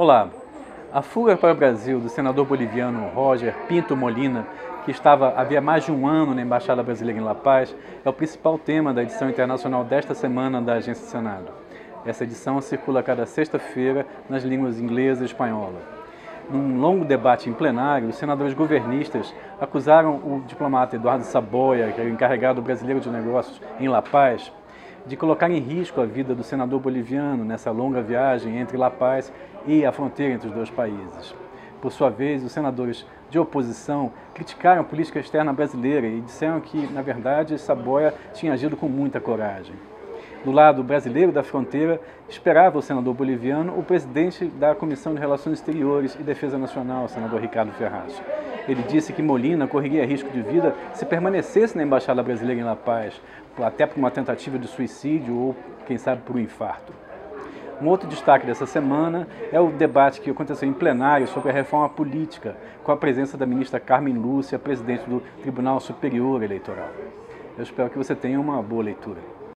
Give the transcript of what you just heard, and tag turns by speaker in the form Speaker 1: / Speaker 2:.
Speaker 1: Olá. A fuga para o Brasil do senador boliviano Roger Pinto Molina, que estava havia mais de um ano na Embaixada Brasileira em La Paz, é o principal tema da edição internacional desta semana da Agência Senado. Essa edição circula cada sexta-feira nas línguas inglesa e espanhola. Num longo debate em plenário, os senadores governistas acusaram o diplomata Eduardo Saboia, que é o encarregado brasileiro de negócios em La Paz, de colocar em risco a vida do senador boliviano nessa longa viagem entre La Paz e a fronteira entre os dois países. Por sua vez, os senadores de oposição criticaram a política externa brasileira e disseram que, na verdade, Saboia tinha agido com muita coragem. Do lado brasileiro da fronteira, esperava o senador boliviano o presidente da Comissão de Relações Exteriores e Defesa Nacional, o senador Ricardo Ferraz. Ele disse que Molina correria risco de vida se permanecesse na Embaixada Brasileira em La Paz, até por uma tentativa de suicídio ou, quem sabe, por um infarto. Um outro destaque dessa semana é o debate que aconteceu em plenário sobre a reforma política, com a presença da ministra Carmen Lúcia, presidente do Tribunal Superior Eleitoral. Eu espero que você tenha uma boa leitura.